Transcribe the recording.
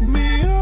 me